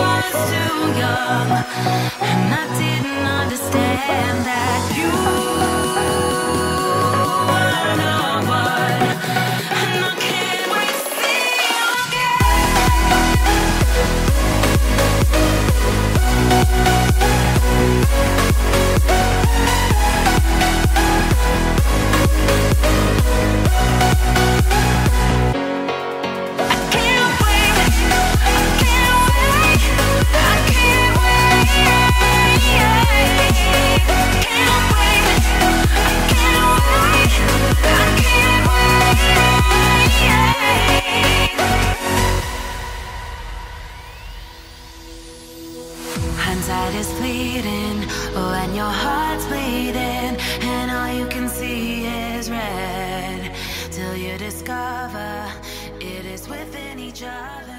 was too young, and I didn't understand Hindsight is fleeting when your heart's bleeding, and all you can see is red till you discover it is within each other.